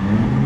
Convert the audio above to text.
Mm-hmm.